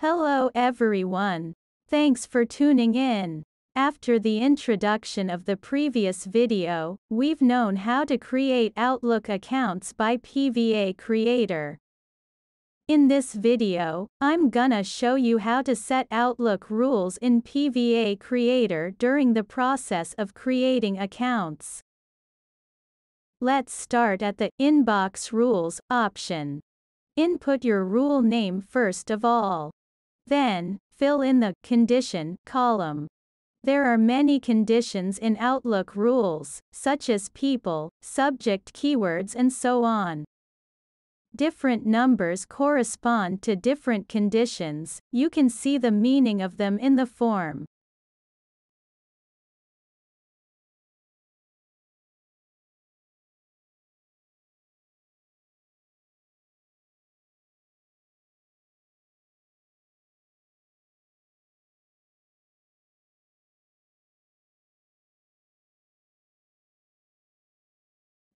Hello everyone. Thanks for tuning in. After the introduction of the previous video, we've known how to create Outlook accounts by PVA Creator. In this video, I'm gonna show you how to set Outlook rules in PVA Creator during the process of creating accounts. Let's start at the Inbox Rules option. Input your rule name first of all. Then, fill in the condition column. There are many conditions in Outlook rules, such as people, subject keywords and so on. Different numbers correspond to different conditions, you can see the meaning of them in the form.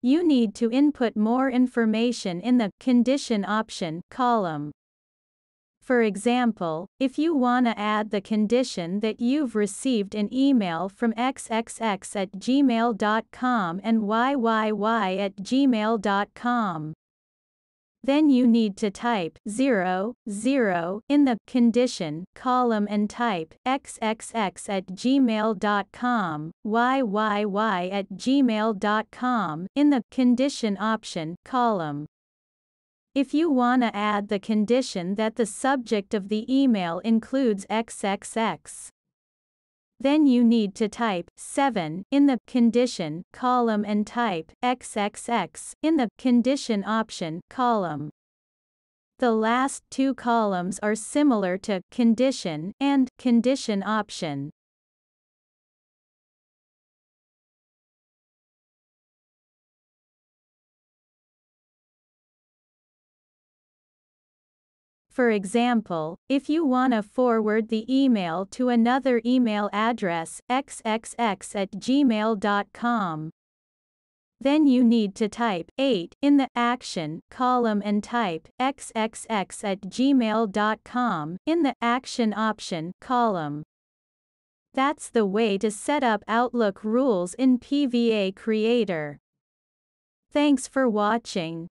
You need to input more information in the condition option column. For example, if you want to add the condition that you've received an email from xxx at gmail.com and yyyy at gmail.com. Then you need to type 0, 0 in the condition column and type xxx at gmail.com, yyyy at gmail.com in the condition option column. If you wanna add the condition that the subject of the email includes xxx, then you need to type 7 in the condition column and type XXX in the condition option column. The last two columns are similar to condition and condition option. For example, if you wanna forward the email to another email address xxx at gmail.com, then you need to type 8 in the action column and type xxx at gmail.com in the action option column. That's the way to set up Outlook rules in PVA Creator. Thanks for watching.